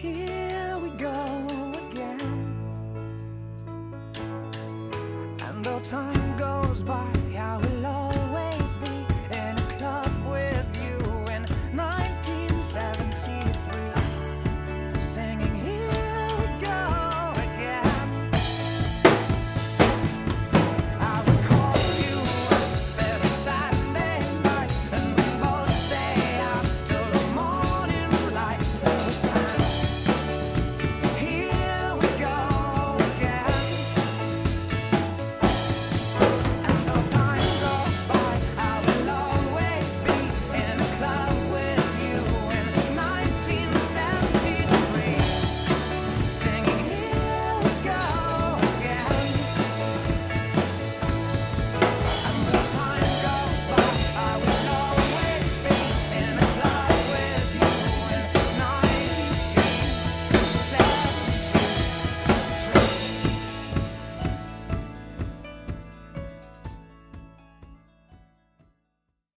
Here we go again. And though time goes by, how